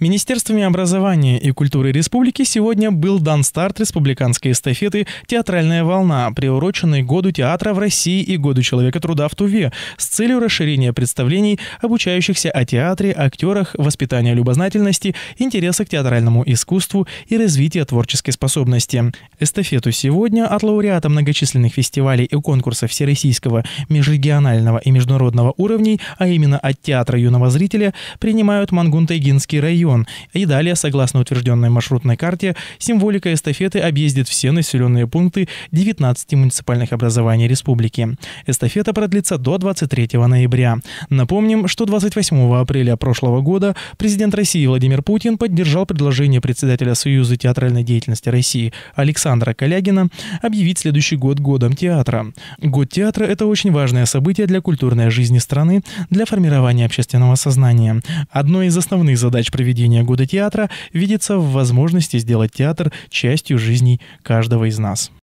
Министерствами образования и культуры республики сегодня был дан старт республиканской эстафеты «Театральная волна», приуроченной Году театра в России и Году человека труда в Туве, с целью расширения представлений, обучающихся о театре, актерах, воспитания любознательности, интереса к театральному искусству и развития творческой способности. Эстафету сегодня от лауреата многочисленных фестивалей и конкурсов всероссийского, межрегионального и международного уровней, а именно от театра юного зрителя, принимают Мангун-Тайгинский район, регион. И далее, согласно утвержденной маршрутной карте, символика эстафеты объездит все населенные пункты 19 муниципальных образований республики. Эстафета продлится до 23 ноября. Напомним, что 28 апреля прошлого года президент России Владимир Путин поддержал предложение председателя Союза театральной деятельности России Александра Калягина объявить следующий год годом театра. Год театра – это очень важное событие для культурной жизни страны, для формирования общественного сознания. Одной из основных задач проведения проведения года театра видится в возможности сделать театр частью жизни каждого из нас.